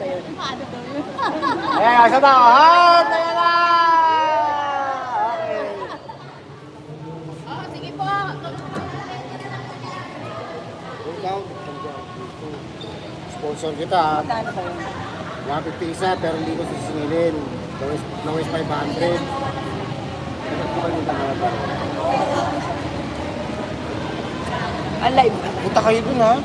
Ayan, isa daw. Hat! Ayan na! Okay. Oh, sige po. Sponsor kita. Magkano ba yun? 150 isa, pero hindi ko sisingilin. Lowest, lowest 500. Dapat ko kanina tanggal pa. Ang live. Punta kayo dun ha.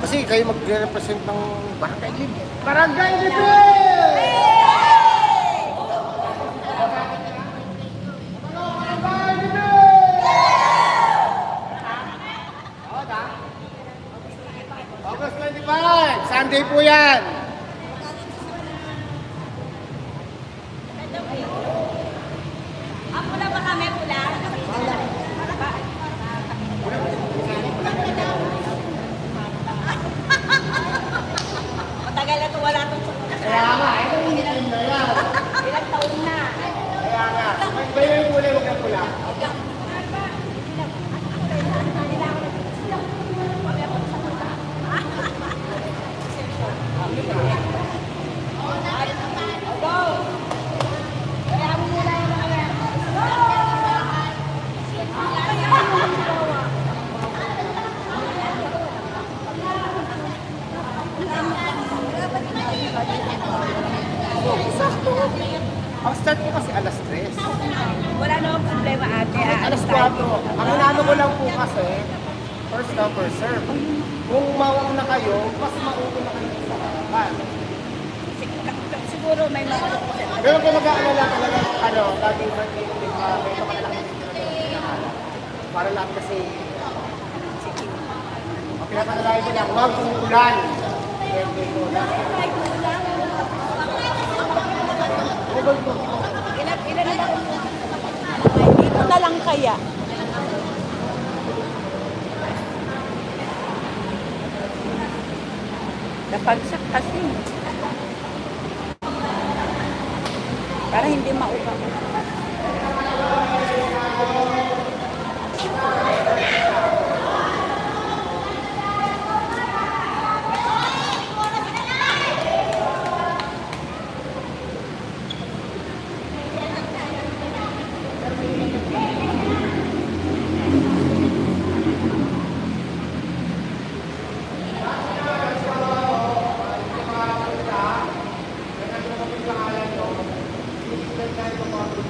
Kasi kayo magre-represent ng Barangay Libre. Barangay Libre! August 25, Sunday po yan. Ang pula ba kami pula? Matagal na ito wala itong Kaya nga, ito yung itim na yan. ilang taon na. Kaya nga, ba yung kulay wag ng pula? Ang start ko kasi alas 3. Wala namang problema ate. ah. Alas 4. Ang inano ko lang po kasi, first come, first serve. Kung mauna kayo, mas mauna kayo sa harapan. Sig- Siguro may mga Pero kung mag-aalala talaga, ano, lagi may may dito na pinakalat. Para lahat kasi, ang pinapanalagi ko lang, huwag umuulan. Pwede ko lang. Ano ba ito? Ilan, ilan na ba? Dito na lang kaya. Napagsak kasi. Para hindi maubang. பாத்துக்கோங்க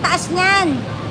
Kakataas niyan.